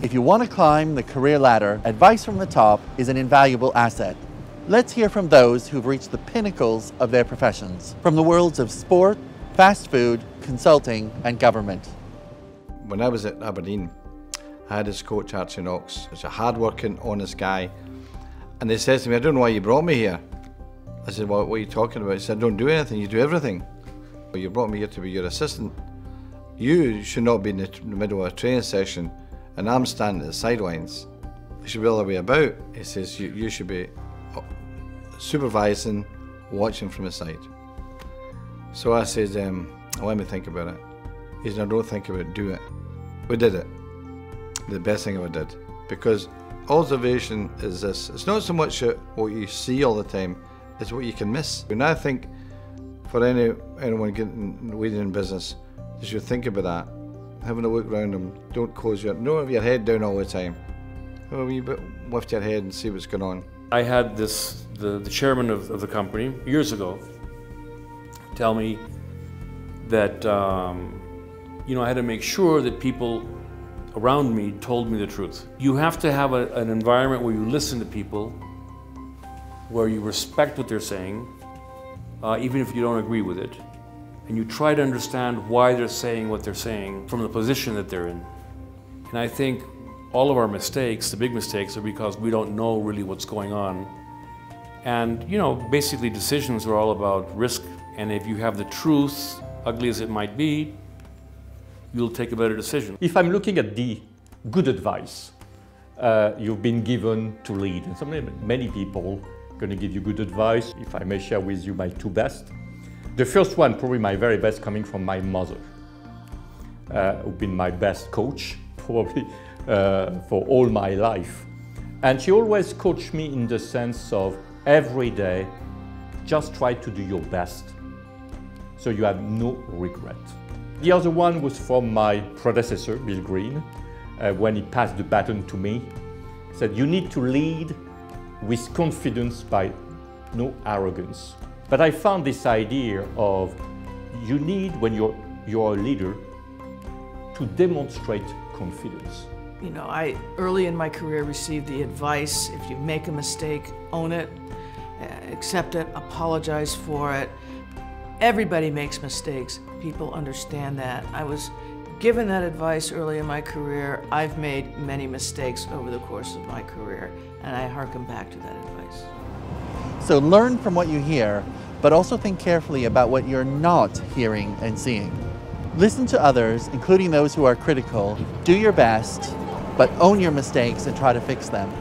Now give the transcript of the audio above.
If you want to climb the career ladder, advice from the top is an invaluable asset. Let's hear from those who've reached the pinnacles of their professions, from the worlds of sport, fast food, consulting, and government. When I was at Aberdeen, I had this coach, Archie Knox. He's a hard-working, honest guy. And he says to me, I don't know why you brought me here. I said, well, what are you talking about? He said, don't do anything, you do everything. Well, you brought me here to be your assistant. You should not be in the middle of a training session and I'm standing at the sidelines. It should be all the way about. He says, you, you should be uh, supervising, watching from the side. So I said, um, let me think about it. He said, no, don't think about it, do it. We did it. The best thing I ever did. Because observation is this. It's not so much what you see all the time, it's what you can miss. And I think for any anyone getting waiting in business, they should think about that having a look around them. Don't close your, don't have your head down all the time. Have a wee bit, lift your head and see what's going on. I had this, the, the chairman of, of the company years ago tell me that, um, you know, I had to make sure that people around me told me the truth. You have to have a, an environment where you listen to people, where you respect what they're saying, uh, even if you don't agree with it and you try to understand why they're saying what they're saying from the position that they're in. And I think all of our mistakes, the big mistakes, are because we don't know really what's going on. And, you know, basically decisions are all about risk. And if you have the truth, ugly as it might be, you'll take a better decision. If I'm looking at the good advice uh, you've been given to lead, and so many, many people are going to give you good advice. If I may share with you my two best. The first one, probably my very best, coming from my mother, uh, who's been my best coach, probably uh, for all my life. And she always coached me in the sense of every day, just try to do your best so you have no regret. The other one was from my predecessor, Bill Green, uh, when he passed the baton to me. He said, you need to lead with confidence by no arrogance. But I found this idea of you need, when you're, you're a leader, to demonstrate confidence. You know, I early in my career received the advice if you make a mistake, own it, uh, accept it, apologize for it. Everybody makes mistakes. People understand that. I was given that advice early in my career. I've made many mistakes over the course of my career, and I harken back to that advice. So learn from what you hear, but also think carefully about what you're not hearing and seeing. Listen to others, including those who are critical. Do your best, but own your mistakes and try to fix them.